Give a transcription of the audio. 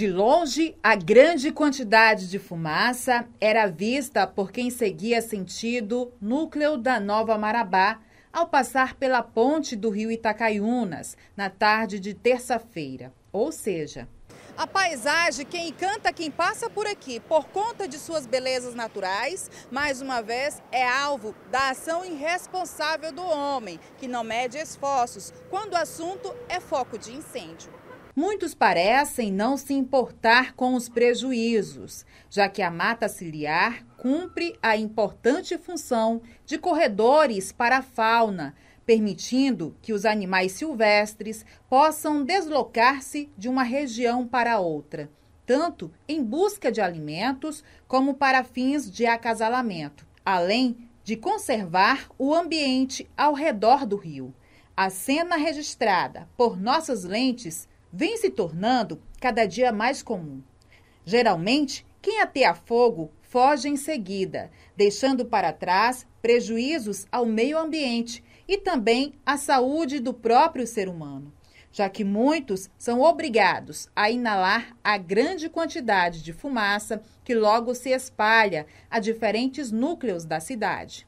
De longe, a grande quantidade de fumaça era vista por quem seguia sentido núcleo da Nova Marabá ao passar pela ponte do rio Itacaiunas na tarde de terça-feira. Ou seja, a paisagem quem encanta quem passa por aqui por conta de suas belezas naturais, mais uma vez é alvo da ação irresponsável do homem, que não mede esforços quando o assunto é foco de incêndio. Muitos parecem não se importar com os prejuízos, já que a mata ciliar cumpre a importante função de corredores para a fauna, permitindo que os animais silvestres possam deslocar-se de uma região para outra, tanto em busca de alimentos como para fins de acasalamento, além de conservar o ambiente ao redor do rio. A cena registrada por nossas lentes vem se tornando cada dia mais comum. Geralmente, quem ateia fogo foge em seguida, deixando para trás prejuízos ao meio ambiente e também à saúde do próprio ser humano, já que muitos são obrigados a inalar a grande quantidade de fumaça que logo se espalha a diferentes núcleos da cidade.